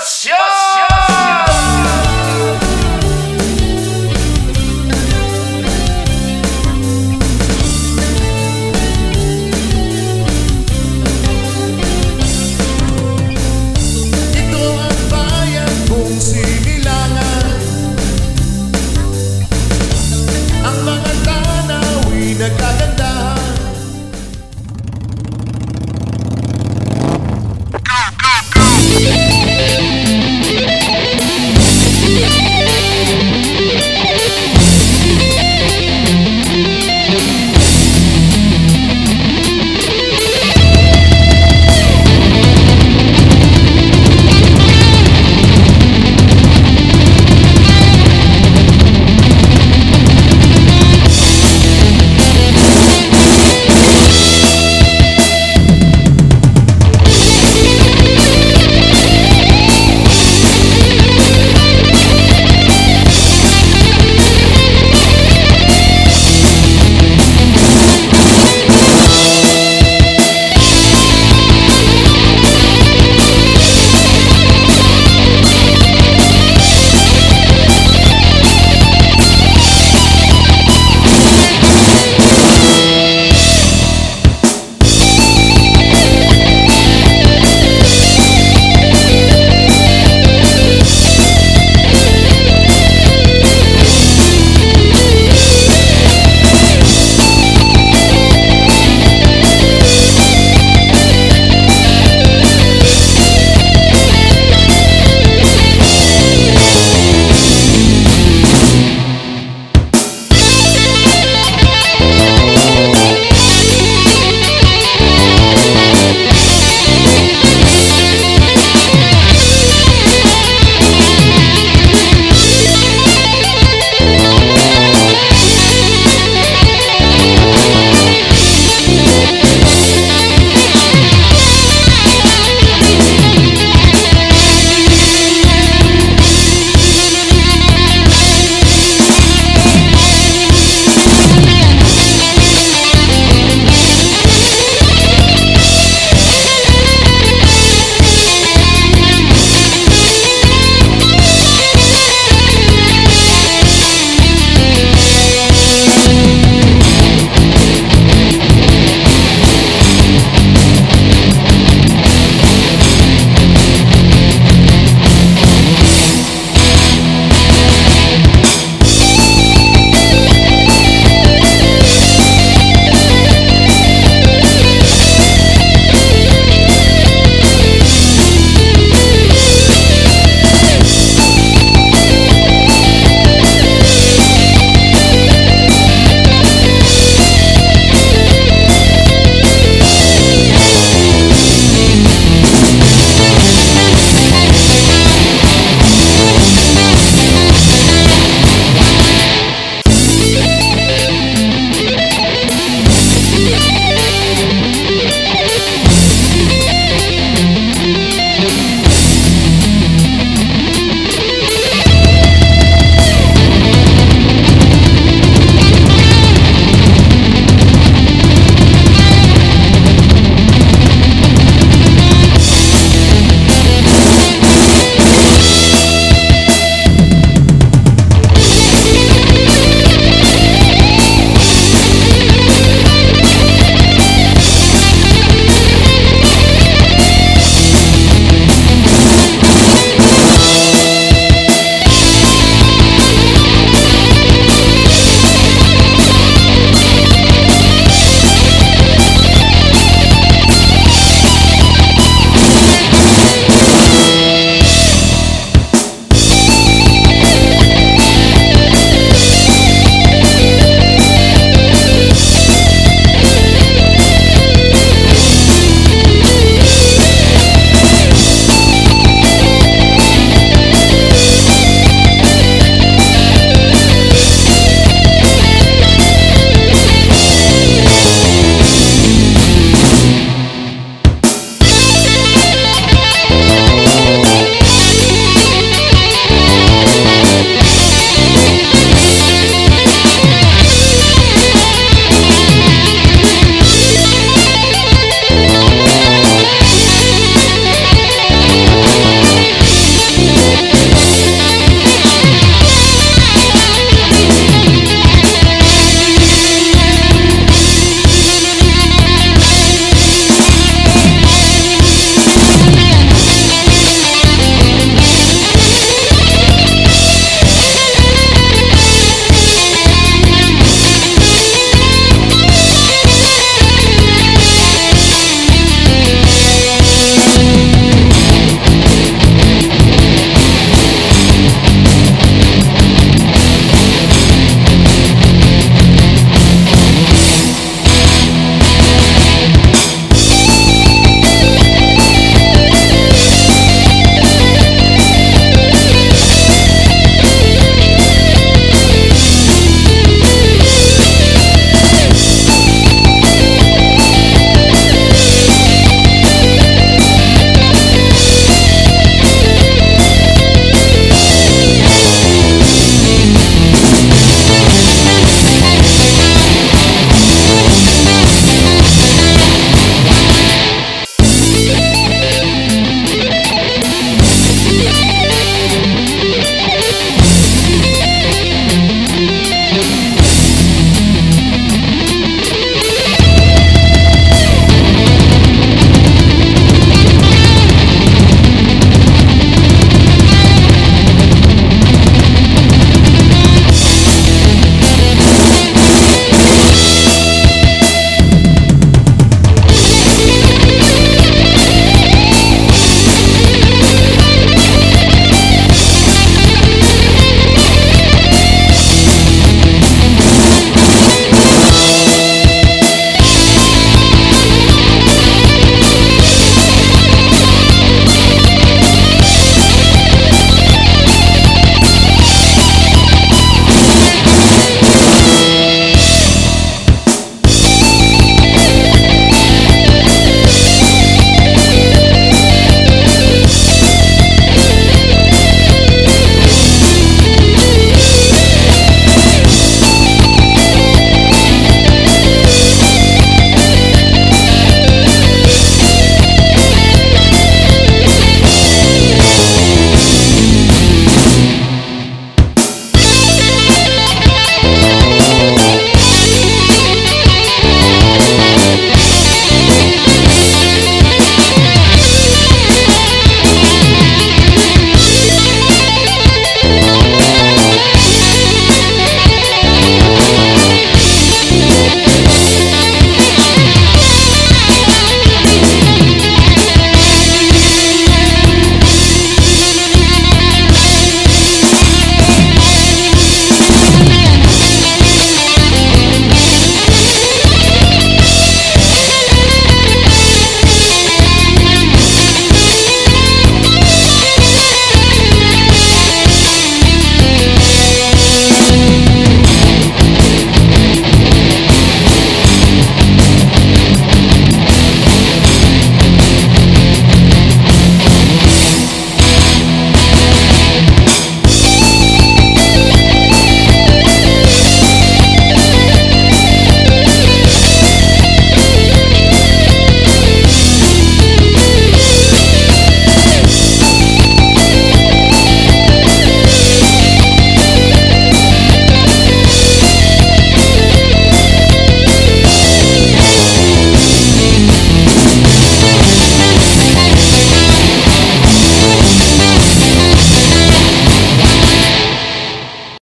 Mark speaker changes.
Speaker 1: っしゃい